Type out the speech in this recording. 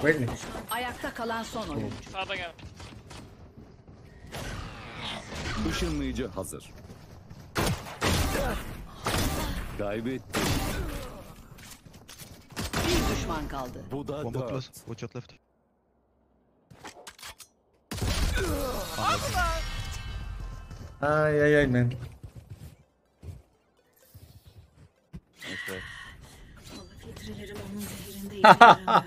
Wait me. Ayakta kalan son oyuncu. Sağda gel. Işınlayıcı hazır. Kaybetti. Bir düşman kaldı. Bu da Bomba dört. close. Watch out left. Ay ay ay man. Filtrelerim onun zehirinde işe yaramıyor.